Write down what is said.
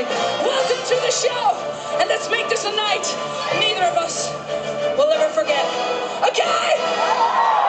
everybody. Welcome to the show. And let's make this a night neither of us will ever forget. Okay?